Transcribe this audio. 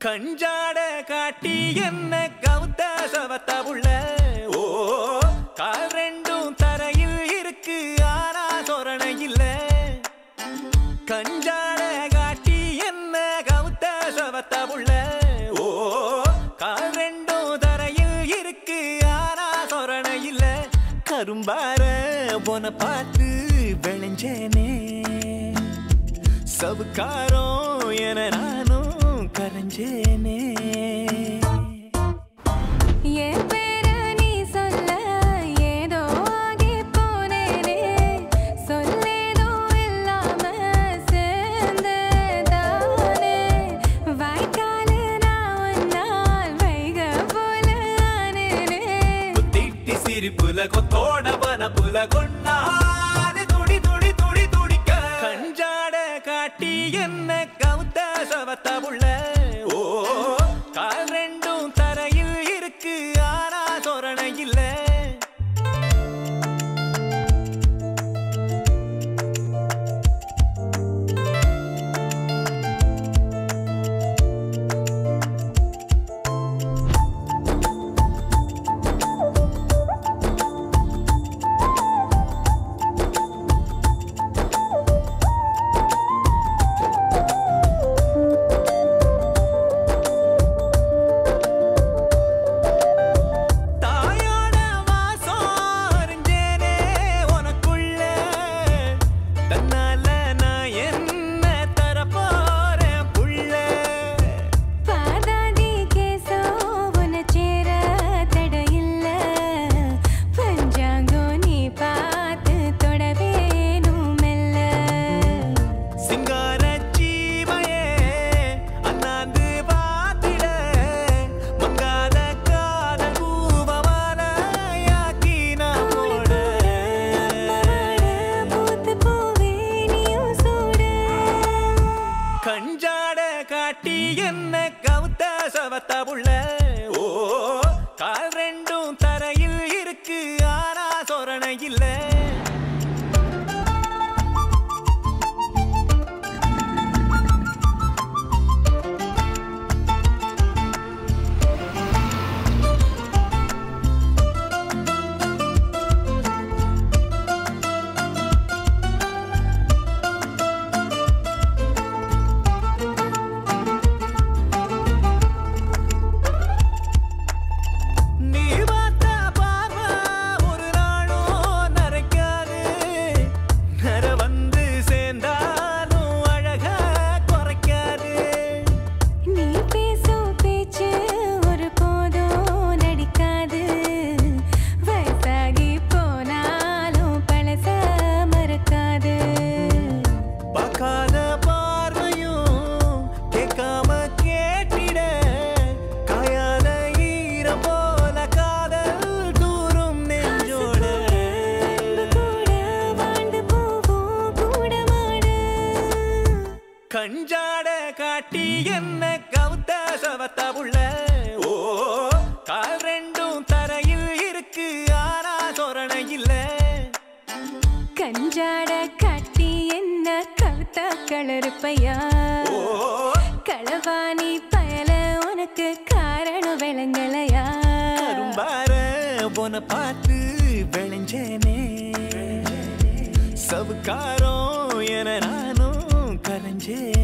கஞ்சாட காட்டி என்ன கவுத்த சவத்த உள்ள ஓ கால் ரெண்டும் தரையில் இருக்கு ஆனா சொரண இல்ல. கஞ்சாட காட்டி என்ன கவுத்த சவத்த உள்ள ஓ கால் ரெண்டும் தரையில் இருக்கு ஆனா சொரண இல்ல. கரும்பார போன பார்த்து விளைஞ்சேனே. சவுக்காரம் என நானும் கரைஞ்சேனே. என் பேர நீ சொல்ல ஏதோ ஆகி போனேனே. சொல்லேதோ இல்லாம சேர்ந்ததானே. வாய்க்காலு நான் ஒன்னால் வைக போல ஆனேனே. குத்திட்டி சிரிப்புல கொத்தோட பனப்புல கொண்டாது காட்டி என்ன கவுத்த சவத்த உள்ள காட்டி என்ன கவுத்த சவத்த புள்ள? ஓ கால் ரெண்டும் தரையில் இருக்கு ஆனா சொரணை இல்லை. கஞ்சாட காட்டி என்ன கவுத்த கலருப்பையா? களவாணி பயல உனக்கு காரணம் விளங்கலையா? கரும்பார போன பார்த்து விளைஞ்சேனே. சவுக்காரம் என நானும் கரைஞ்சேனே.